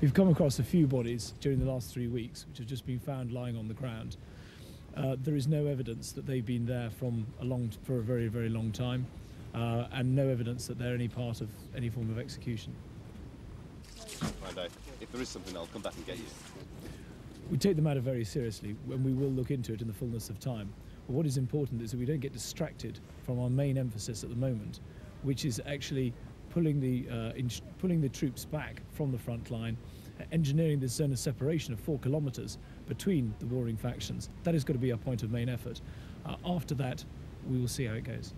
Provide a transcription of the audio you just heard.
We've come across a few bodies during the last three weeks, which have just been found lying on the ground. Uh, there is no evidence that they've been there from a long, for a very, very long time, uh, and no evidence that they're any part of any form of execution. Right, Dave. If there is something, I'll come back and get you. We take the matter very seriously, and we will look into it in the fullness of time. But what is important is that we don't get distracted from our main emphasis at the moment, which is actually pulling the uh, in, pulling the troops back from the front line, engineering this zone of separation of four kilometres between the warring factions. That is going to be our point of main effort. Uh, after that, we will see how it goes.